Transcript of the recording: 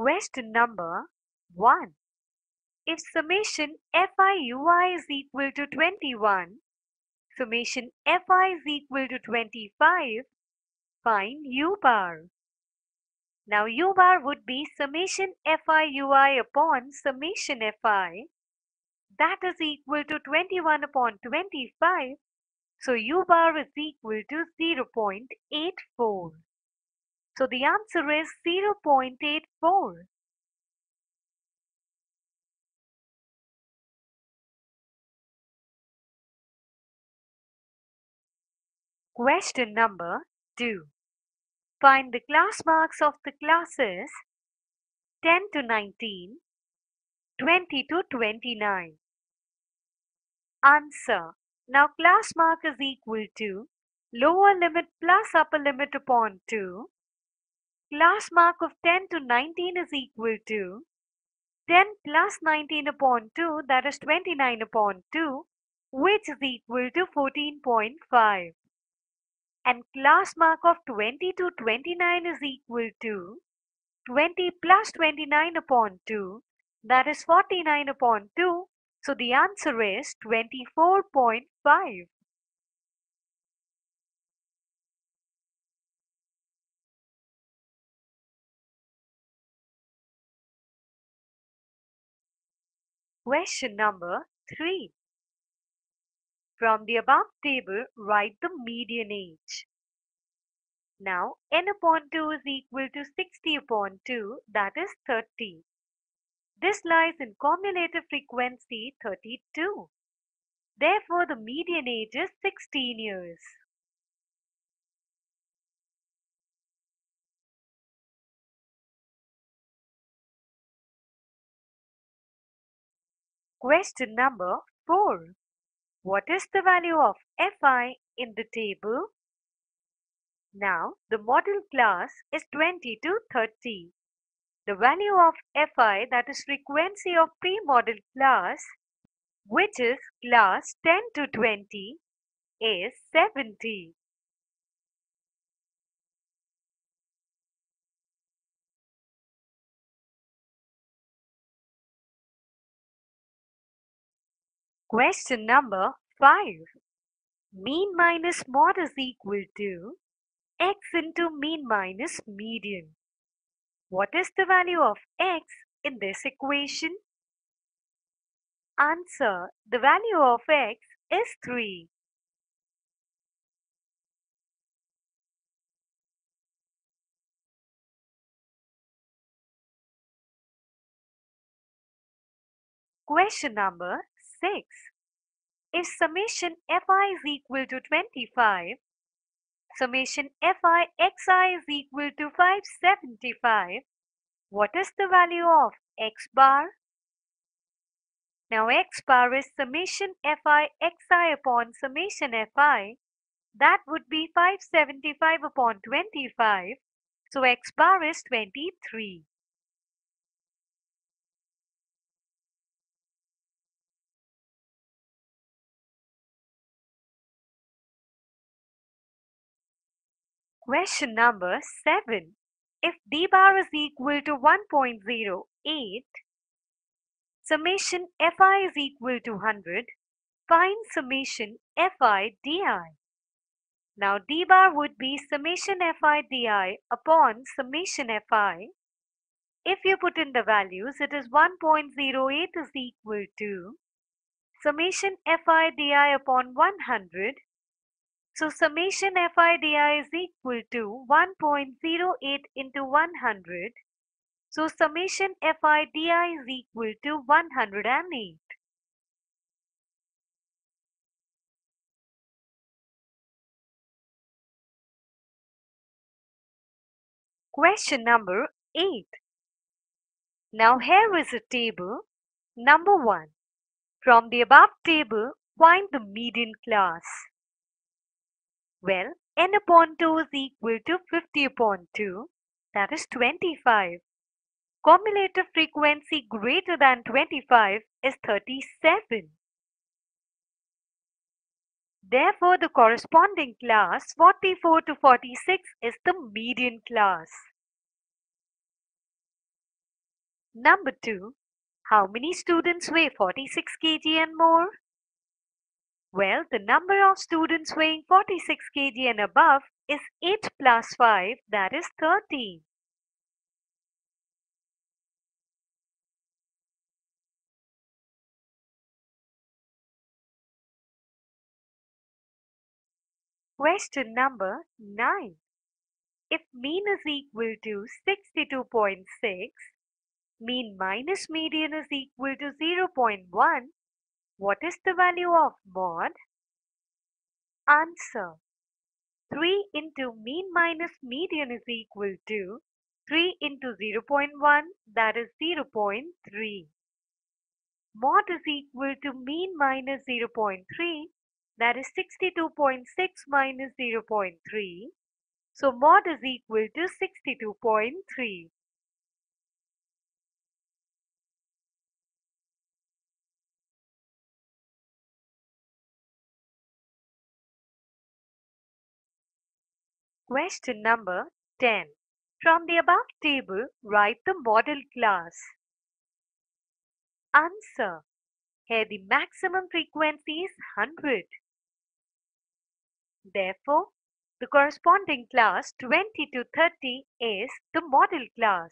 Question number 1. If summation FIUI is equal to 21, summation FI is equal to 25, find U bar. Now U bar would be summation FIUI upon summation FI that is equal to 21 upon 25. So U bar is equal to 0.84. So the answer is 0.84. Question number 2. Find the class marks of the classes 10 to 19, 20 to 29. Answer. Now class mark is equal to lower limit plus upper limit upon 2. Class mark of 10 to 19 is equal to 10 plus 19 upon 2 that is 29 upon 2 which is equal to 14.5 and class mark of 20 to 29 is equal to 20 plus 29 upon 2 that is 49 upon 2 so the answer is 24.5. Question number 3. From the above table, write the median age. Now, n upon 2 is equal to 60 upon 2, that is 30. This lies in cumulative frequency 32. Therefore, the median age is 16 years. Question number 4. What is the value of Fi in the table? Now, the model class is 20 to 30. The value of Fi that is frequency of pre-model class which is class 10 to 20 is 70. Question number 5. Mean minus mod is equal to x into mean minus median. What is the value of x in this equation? Answer. The value of x is 3. Question number 6. If summation fi is equal to 25, Summation Fi xi is equal to 575. What is the value of x bar? Now x bar is summation Fi xi upon summation Fi. That would be 575 upon 25. So x bar is 23. Question number 7. If d bar is equal to 1.08, summation fi is equal to 100, find summation fi di. Now d bar would be summation fi di upon summation fi. If you put in the values, it is 1.08 is equal to summation fi di upon 100 so summation FIDI is equal to 1.08 into 100. So summation FIDI is equal to 108. Question number 8. Now here is a table. Number 1. From the above table, find the median class. Well, n upon 2 is equal to 50 upon 2, that is 25. Cumulative frequency greater than 25 is 37. Therefore, the corresponding class 44 to 46 is the median class. Number 2. How many students weigh 46 kg and more? Well, the number of students weighing 46 kg and above is 8 plus 5 that is 13. Question number 9. If mean is equal to 62.6, mean minus median is equal to 0.1, what is the value of mod? Answer. 3 into mean minus median is equal to 3 into 0.1 that is 0.3. Mod is equal to mean minus 0.3 that is 62.6 minus 0.3. So mod is equal to 62.3. Question number 10. From the above table, write the model class. Answer. Here the maximum frequency is 100. Therefore, the corresponding class 20 to 30 is the model class.